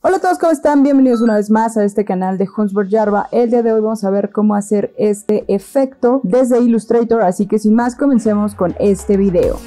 Hola a todos, ¿cómo están? Bienvenidos una vez más a este canal de Hunsberg Jarva. El día de hoy vamos a ver cómo hacer este efecto desde Illustrator, así que sin más comencemos con este video.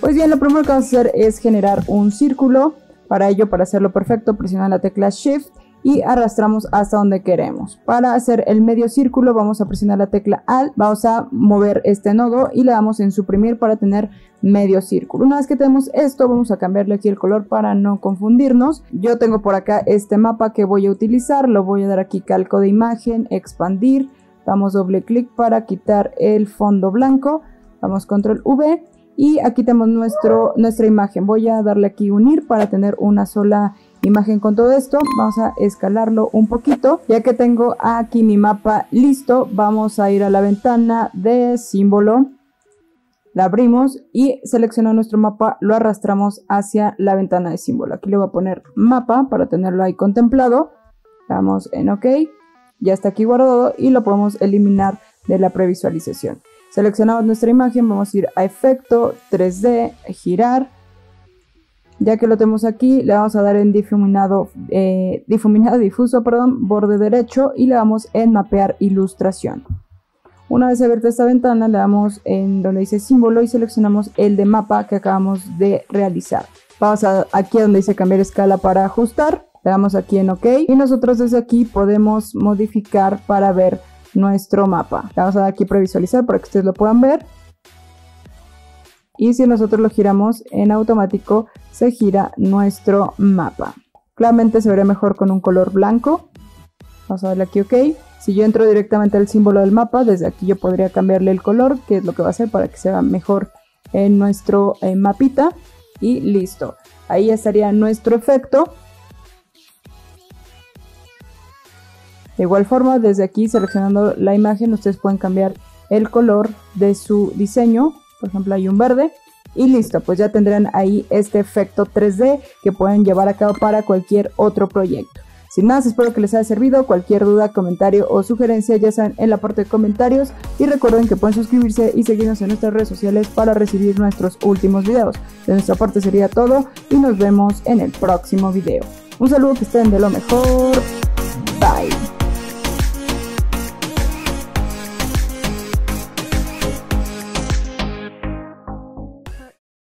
Pues bien, lo primero que vamos a hacer es generar un círculo. Para ello, para hacerlo perfecto, presionamos la tecla Shift y arrastramos hasta donde queremos. Para hacer el medio círculo vamos a presionar la tecla Alt, vamos a mover este nodo y le damos en suprimir para tener medio círculo. Una vez que tenemos esto vamos a cambiarle aquí el color para no confundirnos. Yo tengo por acá este mapa que voy a utilizar, lo voy a dar aquí calco de imagen, expandir, damos doble clic para quitar el fondo blanco, damos control V y aquí tenemos nuestro, nuestra imagen. Voy a darle aquí unir para tener una sola imagen con todo esto. Vamos a escalarlo un poquito. Ya que tengo aquí mi mapa listo, vamos a ir a la ventana de símbolo. La abrimos y seleccionando nuestro mapa lo arrastramos hacia la ventana de símbolo. Aquí le voy a poner mapa para tenerlo ahí contemplado. Damos en OK. Ya está aquí guardado y lo podemos eliminar de la previsualización. Seleccionamos nuestra imagen, vamos a ir a efecto, 3D, girar ya que lo tenemos aquí, le vamos a dar en difuminado, eh, difuminado difuso, perdón, borde derecho y le damos en mapear ilustración. Una vez abierta esta ventana, le damos en donde dice símbolo y seleccionamos el de mapa que acabamos de realizar. Vamos a, aquí donde dice cambiar escala para ajustar, le damos aquí en OK y nosotros desde aquí podemos modificar para ver nuestro mapa. Le vamos a dar aquí previsualizar para que ustedes lo puedan ver y si nosotros lo giramos en automático se gira nuestro mapa. Claramente se vería mejor con un color blanco. Vamos a darle aquí OK. Si yo entro directamente al símbolo del mapa, desde aquí yo podría cambiarle el color, que es lo que va a hacer para que se vea mejor en nuestro eh, mapita. Y listo. Ahí estaría nuestro efecto. De igual forma, desde aquí seleccionando la imagen, ustedes pueden cambiar el color de su diseño por ejemplo hay un verde y listo, pues ya tendrán ahí este efecto 3D que pueden llevar a cabo para cualquier otro proyecto. Sin más, espero que les haya servido. Cualquier duda, comentario o sugerencia ya saben en la parte de comentarios. Y recuerden que pueden suscribirse y seguirnos en nuestras redes sociales para recibir nuestros últimos videos. De nuestra parte sería todo y nos vemos en el próximo video. Un saludo, que estén de lo mejor.